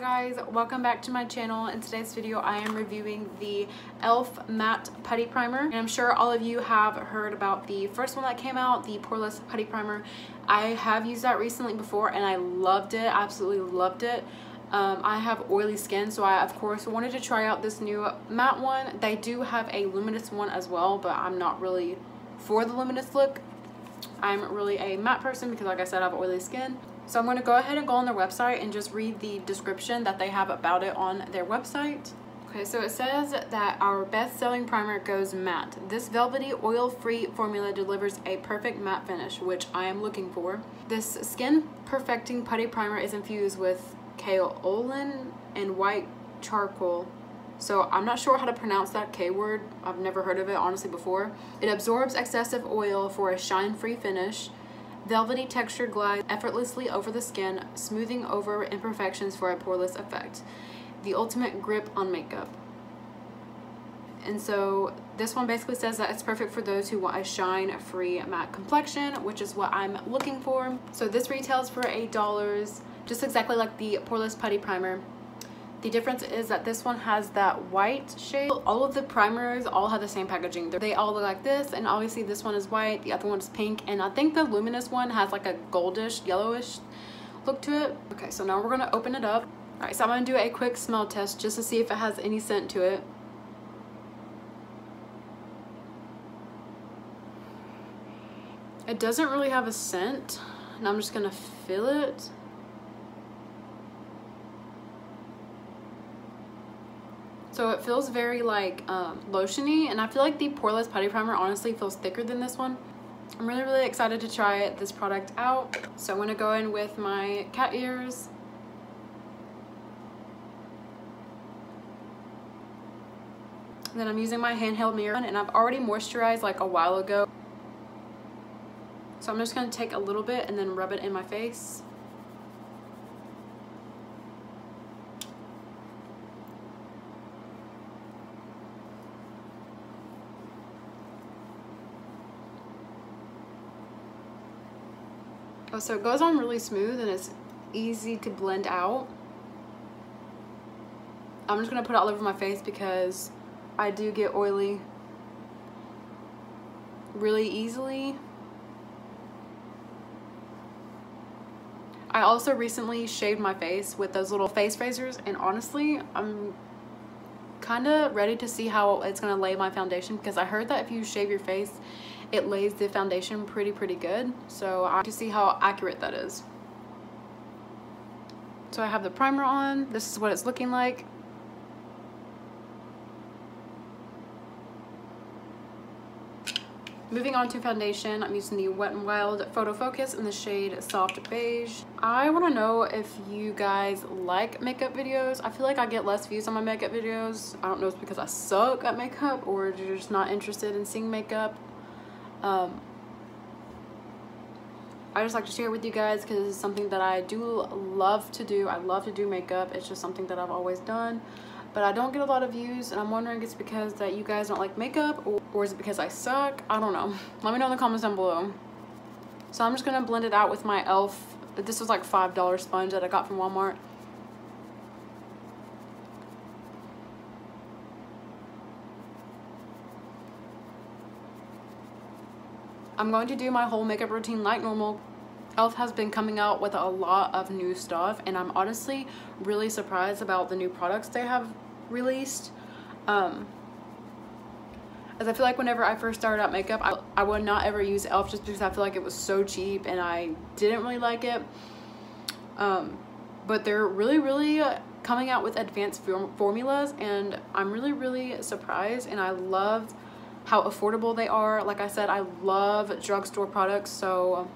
guys welcome back to my channel. In today's video i am reviewing the elf matte putty primer. And i'm sure all of you have heard about the first one that came out the poreless putty primer. I have used that recently before and i loved it absolutely loved it. Um, I have oily skin so I of course wanted to try out this new matte one. They do have a luminous one as well but I'm not really for the luminous look. I'm really a matte person because like I said I have oily skin so I'm to go ahead and go on their website and just read the description that they have about it on their website. Okay, so it says that our best-selling primer goes matte. This velvety, oil-free formula delivers a perfect matte finish, which I am looking for. This skin-perfecting putty primer is infused with kaolin and white charcoal. So I'm not sure how to pronounce that K word. I've never heard of it, honestly, before. It absorbs excessive oil for a shine-free finish. Velvety texture glides effortlessly over the skin, smoothing over imperfections for a poreless effect. The ultimate grip on makeup. And so this one basically says that it's perfect for those who want a shine-free matte complexion, which is what I'm looking for. So this retails for $8, just exactly like the Poreless Putty Primer. The difference is that this one has that white shade. All of the primers all have the same packaging. They all look like this and obviously this one is white, the other one is pink and I think the luminous one has like a goldish, yellowish look to it. Okay, so now we're gonna open it up. All right, so I'm gonna do a quick smell test just to see if it has any scent to it. It doesn't really have a scent and I'm just gonna fill it. So it feels very like um, lotiony and I feel like the Poreless Putty Primer honestly feels thicker than this one. I'm really, really excited to try this product out. So I'm to go in with my cat ears. And then I'm using my handheld mirror and I've already moisturized like a while ago. So I'm just going to take a little bit and then rub it in my face. So it goes on really smooth and it's easy to blend out. I'm just going to put it all over my face because I do get oily really easily. I also recently shaved my face with those little face razors and honestly, I'm kind of ready to see how it's going to lay my foundation because I heard that if you shave your face, it lays the foundation pretty, pretty good. So I to see how accurate that is. So I have the primer on. This is what it's looking like. Moving on to foundation, I'm using the Wet n Wild Photo Focus in the shade Soft Beige. I want to know if you guys like makeup videos. I feel like I get less views on my makeup videos. I don't know if it's because I suck at makeup or you're just not interested in seeing makeup. Um, I just like to share with you guys because it's something that I do love to do. I love to do makeup. It's just something that I've always done but I don't get a lot of views and I'm wondering if it's because that you guys don't like makeup or, or is it because I suck? I don't know. Let me know in the comments down below. So I'm just gonna blend it out with my e.l.f. This was like $5 sponge that I got from Walmart. I'm going to do my whole makeup routine like normal e.l.f. has been coming out with a lot of new stuff and I'm honestly really surprised about the new products they have released. Um, as I feel like whenever I first started out makeup, I, I would not ever use e.l.f. just because I feel like it was so cheap and I didn't really like it. Um, but they're really, really coming out with advanced formulas and I'm really, really surprised and I loved how affordable they are. Like I said, I love drugstore products, so um,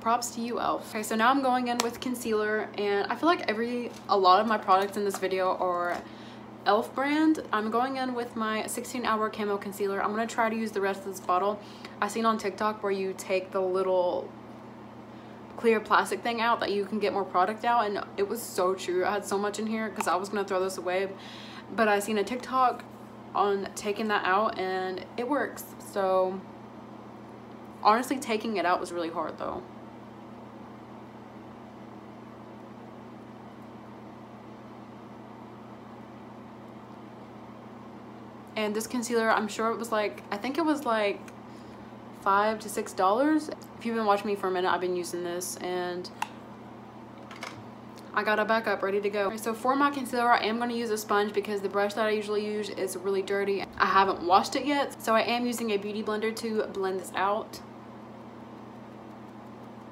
props to you, e.l.f. Okay, so now I'm going in with concealer, and I feel like every, a lot of my products in this video are e.l.f. brand. I'm going in with my 16 hour camo concealer. I'm going to try to use the rest of this bottle. I seen on TikTok where you take the little clear plastic thing out that you can get more product out and it was so true. I had so much in here because I was to throw this away. But I seen a TikTok on taking that out and it works. So honestly, taking it out was really hard though. And this concealer, I'm sure it was like, I think it was like five to six dollars. If you've been watching me for a minute, I've been using this and I got a backup ready to go. So for my concealer, I am going to use a sponge because the brush that I usually use is really dirty. I haven't washed it yet, so I am using a beauty blender to blend this out.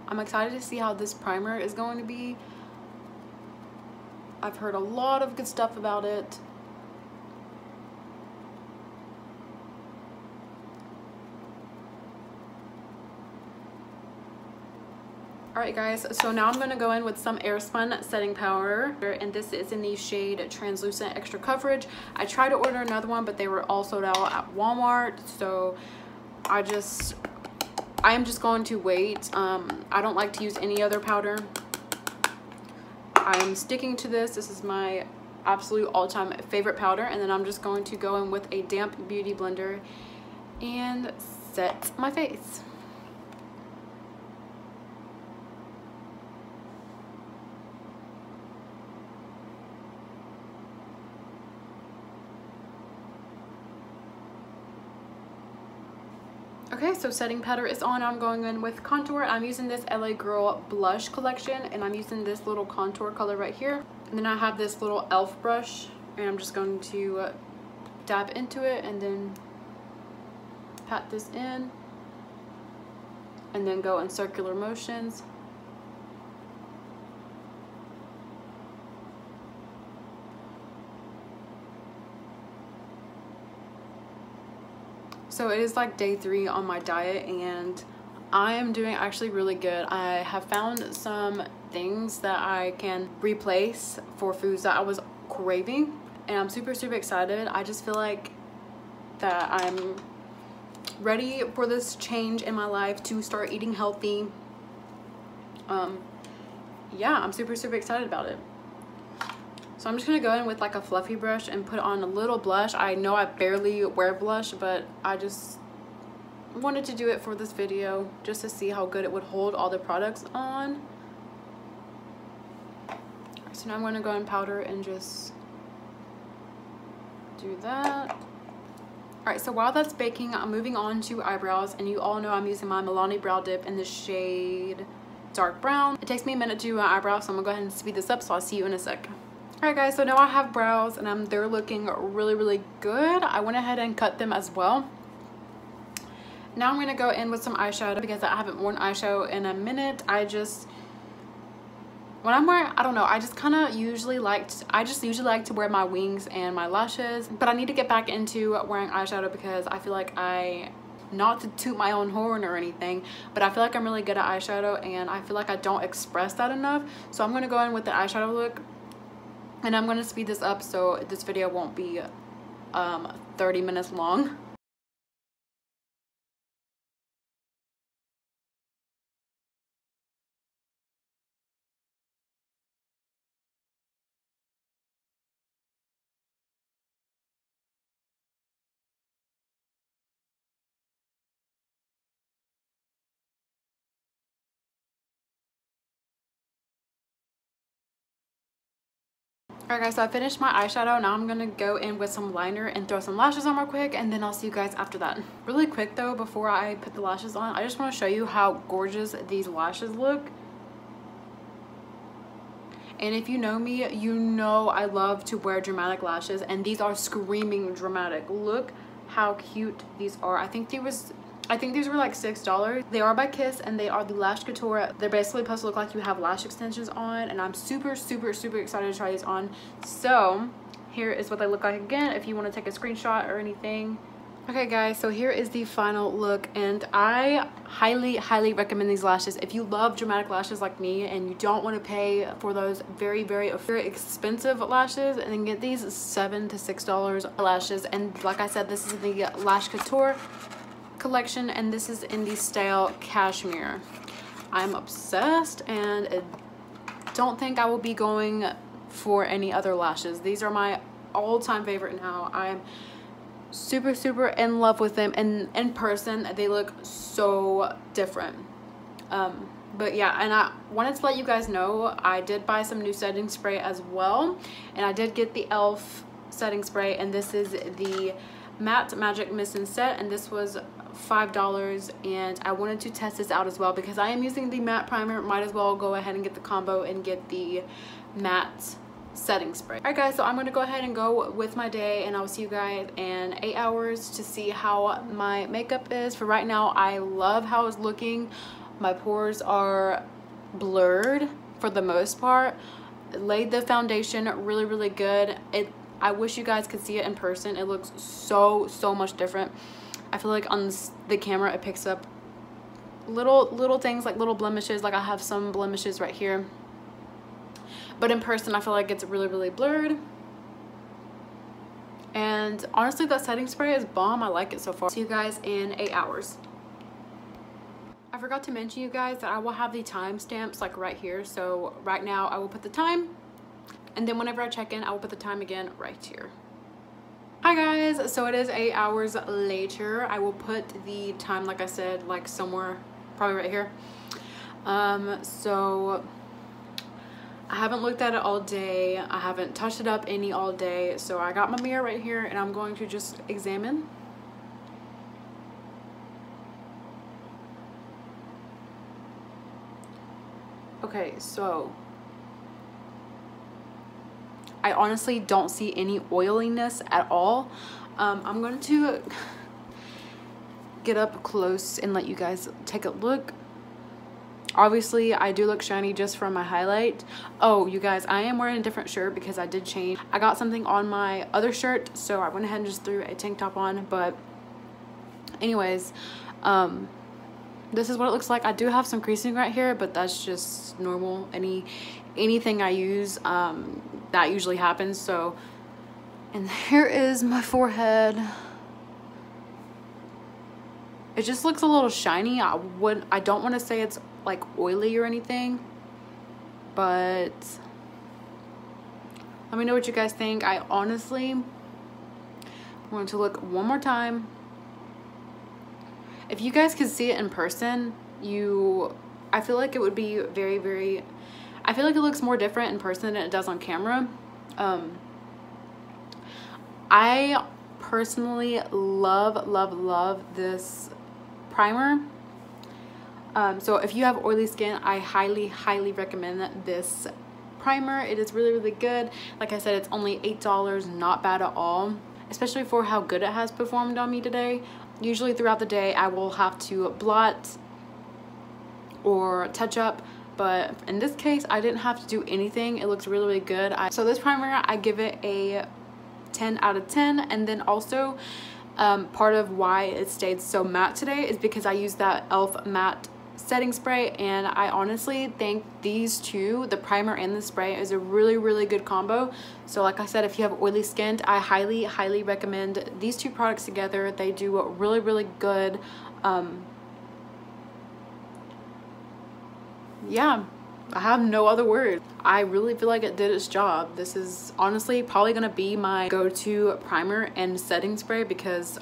I'm excited to see how this primer is going to be. I've heard a lot of good stuff about it. Alright guys, so now I'm to go in with some Airspun setting powder and this is in the shade Translucent Extra Coverage. I tried to order another one but they were all sold out at Walmart so I just, I am just going to wait. Um, I don't like to use any other powder. I'm sticking to this. This is my absolute all-time favorite powder and then I'm just going to go in with a damp beauty blender and set my face. Okay, so setting powder is on. I'm going in with contour. I'm using this LA Girl blush collection and I'm using this little contour color right here. And then I have this little e.l.f. brush and I'm just going to uh, dab into it and then pat this in and then go in circular motions. So it is like day three on my diet and I am doing actually really good. I have found some things that I can replace for foods that I was craving and I'm super super excited. I just feel like that I'm ready for this change in my life to start eating healthy. Um, yeah, I'm super super excited about it. So I'm just going to go in with like a fluffy brush and put on a little blush. I know I barely wear blush, but I just wanted to do it for this video just to see how good it would hold all the products on. so now I'm going to go in powder and just do that. Alright, so while that's baking, I'm moving on to eyebrows. And you all know I'm using my Milani Brow Dip in the shade dark brown. It takes me a minute to do my eyebrows, so I'm going to go ahead and speed this up. So I'll see you in a sec. Alright guys, so now I have brows and I'm, they're looking really, really good. I went ahead and cut them as well. Now I'm going to go in with some eyeshadow because I haven't worn eyeshadow in a minute. I just, when I'm wearing, I don't know, I just kind of usually like, I just usually like to wear my wings and my lashes. But I need to get back into wearing eyeshadow because I feel like I not to toot my own horn or anything but I feel like I'm really good at eyeshadow and I feel like I don't express that enough so I'm gonna go in with the eyeshadow look and I'm going to speed this up so this video won't be um, 30 minutes long. Alright guys, so I finished my eyeshadow. Now I'm going to go in with some liner and throw some lashes on real quick and then I'll see you guys after that. Really quick though, before I put the lashes on, I just want to show you how gorgeous these lashes look. And if you know me, you know I love to wear dramatic lashes and these are screaming dramatic. Look how cute these are. I think they was I think these were like $6. They are by Kiss and they are the Lash Couture. They're basically supposed to look like you have lash extensions on and I'm super, super, super excited to try these on. So here is what they look like again if you want to take a screenshot or anything. Okay guys, so here is the final look and I highly, highly recommend these lashes. If you love dramatic lashes like me and you don't want to pay for those very, very, very expensive lashes and then get these seven to six dollars lashes and like I said, this is the Lash Couture collection and this is in the style cashmere. I'm obsessed and don't think i will be going for any other lashes. These are my all-time favorite now. I'm super super in love with them and in person they look so different. Um but yeah and i wanted to let you guys know i did buy some new setting spray as well and i did get the elf setting spray and this is the matte magic mist and set and this was five dollars and i wanted to test this out as well because i am using the matte primer might as well go ahead and get the combo and get the matte setting spray. Alright guys, so I'm going to go ahead and go with my day and I'll see you guys in 8 hours to see how my makeup is. For right now, I love how it's looking. My pores are blurred for the most part. Laid the foundation really, really good. It. I wish you guys could see it in person. It looks so, so much different. I feel like on the camera it picks up little little things like little blemishes. Like I have some blemishes right here. But in person I feel like it's really really blurred. And honestly that setting spray is bomb. I like it so far. See you guys in eight hours. I forgot to mention you guys that I will have the timestamps like right here. So right now I will put the time and then whenever I check in I will put the time again right here Hi guys, so it is eight hours later. I will put the time, like I said, like somewhere, probably right here. Um, so I haven't looked at it all day. I haven't touched it up any all day. So I got my mirror right here and I'm going to just examine. Okay, so I honestly don't see any oiliness at all. Um, I'm going to get up close and let you guys take a look. Obviously i do look shiny just from my highlight. Oh you guys i am wearing a different shirt because i did change. I got something on my other shirt so i went ahead and just threw a tank top on but anyways um this is what it looks like. I do have some creasing right here but that's just normal. Any anything i use um that usually happens. So and here is my forehead. It just looks a little shiny. I would i don't want to say it's like oily or anything but let me know what you guys think. I honestly want to look one more time if you guys could see it in person you i feel like it would be very very i feel like it looks more different in person than it does on camera um i personally love love love this primer um, so if you have oily skin, I highly, highly recommend this primer. It is really, really good. Like I said, it's only $8, not bad at all, especially for how good it has performed on me today. Usually throughout the day, I will have to blot or touch up but in this case I didn't have to do anything it looks really really good I, so this primer I give it a 10 out of 10 and then also um, part of why it stayed so matte today is because I used that e.l.f. matte setting spray and I honestly think these two the primer and the spray is a really really good combo so like I said if you have oily skin I highly highly recommend these two products together they do really really good um, yeah I have no other words. I really feel like it did its job. This is honestly probably to be my go-to primer and setting spray because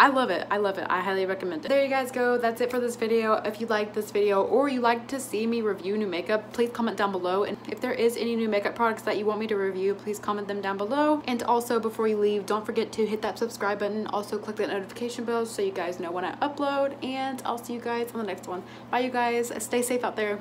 I love it. I love it. I highly recommend it. There you guys go. That's it for this video. If you liked this video or you like to see me review new makeup, please comment down below. And if there is any new makeup products that you want me to review, please comment them down below. And also before you leave, don't forget to hit that subscribe button. Also click that notification bell so you guys know when I upload. And I'll see you guys on the next one. Bye you guys. Stay safe out there.